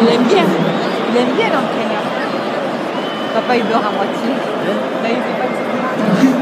il aime bien. Il aime bien l'entraîneur. Papa, il dort à moitié. Là, il fait pas de